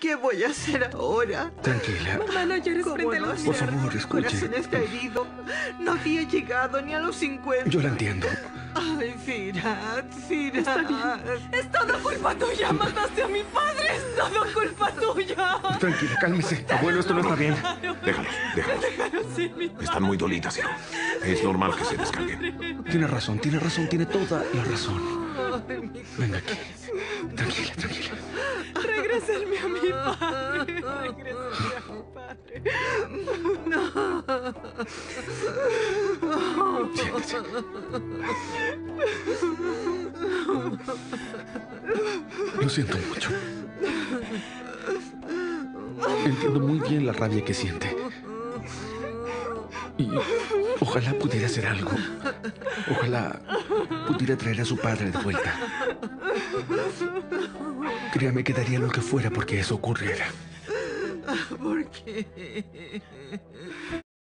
¿Qué voy a hacer ahora? Tranquila. Mamá, no llores ¿Cómo frente a no la hacer? Por favor, escuche. corazón está herido. No había llegado ni a los 50. Yo la entiendo. Ay, Firat, Firat. Es todo culpa tuya. Mataste a mi padre. Es todo culpa tuya. Tranquila, cálmese. Abuelo, esto no está bien. Déjalos, déjalos. Sí, mi Están muy dolidas, hijo. Es normal que se descarguen. Tiene razón, tiene razón, tiene toda la razón. Venga aquí. Tranquila, tranquila. Padre. Siéntese. Lo siento mucho. Entiendo muy bien la rabia que siente. Y ojalá pudiera hacer algo. Ojalá pudiera traer a su padre de vuelta. Créame que daría lo que fuera porque eso ocurriera. ¿Por qué?